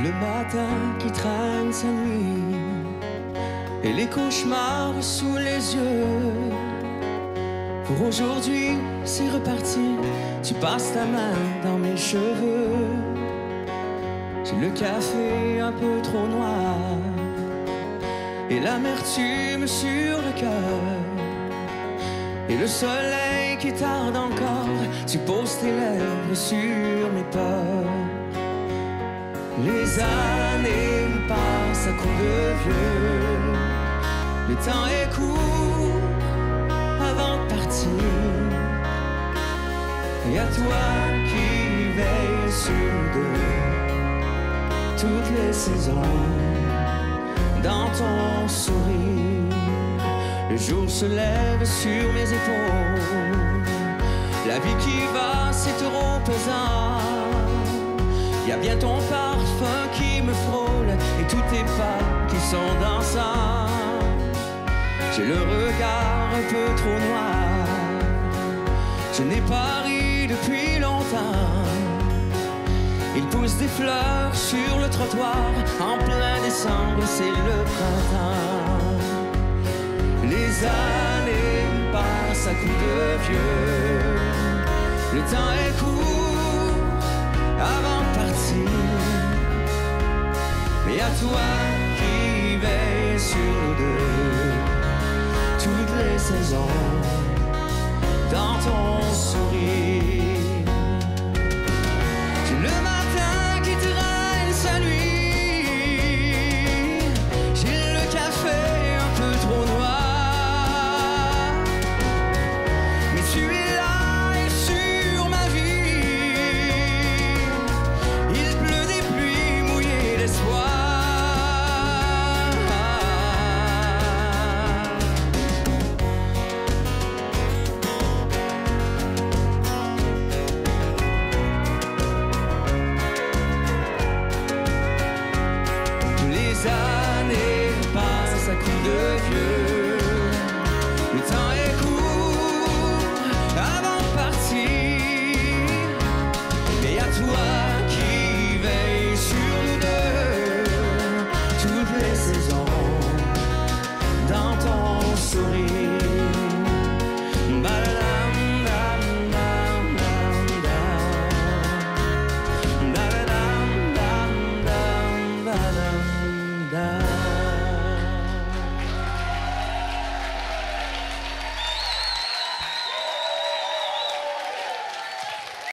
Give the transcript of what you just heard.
Le matin qui traîne sa nuit et les cauchemars sous les yeux. Pour aujourd'hui, c'est reparti. Tu passes ta main dans mes cheveux. J'ai le café un peu trop noir et l'amertume sur le cœur. Et le soleil qui tarde encore, tu poses tes lèvres sur mes peurs. Les années passent à coups de vieux. Le temps est court avant de partir. Et à toi qui veille sur deux toutes les saisons dans ton sourire. Le jour se lève sur mes épaules. La vie qui va, c'est trop pesant. Y a bien ton parfum qui me frôle et tous tes pas qui sont dansants. J'ai le regard un peu trop noir. Je n'ai pas ri depuis longtemps. Il pousse des fleurs sur le trottoir en plein décembre, c'est le printemps. Les années passent à coups de vieux. Le temps est court toi années passent à coups de vieux. Le temps est court avant de partir. Et à toi qui veille sur nous deux, toutes les saisons dans ton sourire.